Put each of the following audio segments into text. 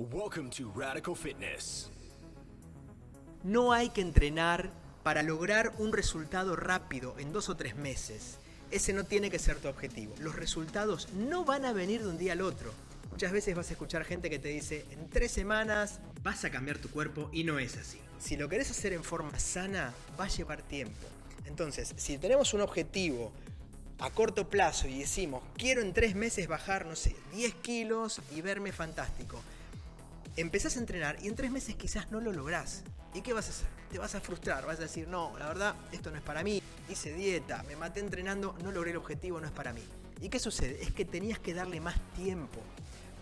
Welcome to Radical Fitness. No hay que entrenar para lograr un resultado rápido en dos o tres meses. Ese no tiene que ser tu objetivo. Los resultados no van a venir de un día al otro. Muchas veces vas a escuchar gente que te dice, en tres semanas vas a cambiar tu cuerpo y no es así. Si lo querés hacer en forma sana, va a llevar tiempo. Entonces, si tenemos un objetivo a corto plazo y decimos, quiero en tres meses bajar, no sé, 10 kilos y verme fantástico, empezás a entrenar y en tres meses quizás no lo lográs. ¿Y qué vas a hacer? Te vas a frustrar, vas a decir, no, la verdad, esto no es para mí, hice dieta, me maté entrenando, no logré el objetivo, no es para mí. ¿Y qué sucede? Es que tenías que darle más tiempo.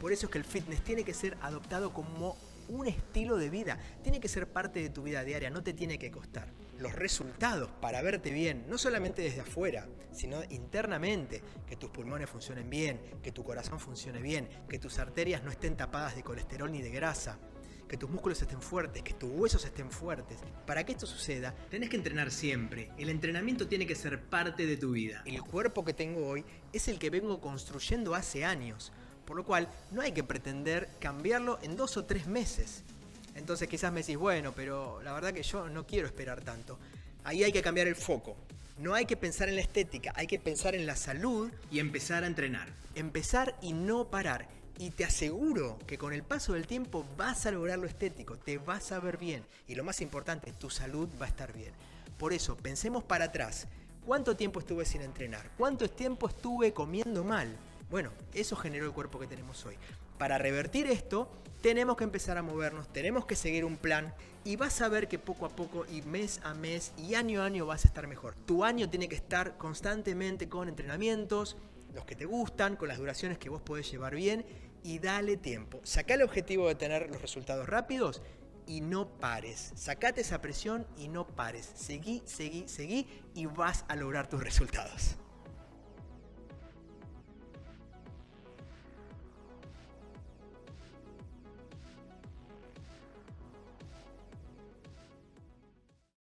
Por eso es que el fitness tiene que ser adoptado como un estilo de vida. Tiene que ser parte de tu vida diaria, no te tiene que costar. Los resultados para verte bien, no solamente desde afuera, sino internamente, que tus pulmones funcionen bien, que tu corazón funcione bien, que tus arterias no estén tapadas de colesterol ni de grasa, que tus músculos estén fuertes, que tus huesos estén fuertes. Para que esto suceda, tenés que entrenar siempre. El entrenamiento tiene que ser parte de tu vida. El cuerpo que tengo hoy es el que vengo construyendo hace años. Por lo cual, no hay que pretender cambiarlo en dos o tres meses. Entonces quizás me decís, bueno, pero la verdad que yo no quiero esperar tanto. Ahí hay que cambiar el foco. No hay que pensar en la estética, hay que pensar en la salud y empezar a entrenar. Empezar y no parar. Y te aseguro que con el paso del tiempo vas a lograr lo estético, te vas a ver bien. Y lo más importante, tu salud va a estar bien. Por eso, pensemos para atrás. ¿Cuánto tiempo estuve sin entrenar? ¿Cuánto tiempo estuve comiendo mal? Bueno, eso generó el cuerpo que tenemos hoy. Para revertir esto, tenemos que empezar a movernos, tenemos que seguir un plan y vas a ver que poco a poco y mes a mes y año a año vas a estar mejor. Tu año tiene que estar constantemente con entrenamientos, los que te gustan, con las duraciones que vos podés llevar bien y dale tiempo. Saca el objetivo de tener los resultados rápidos y no pares. Sacate esa presión y no pares. Seguí, seguí, seguí y vas a lograr tus resultados.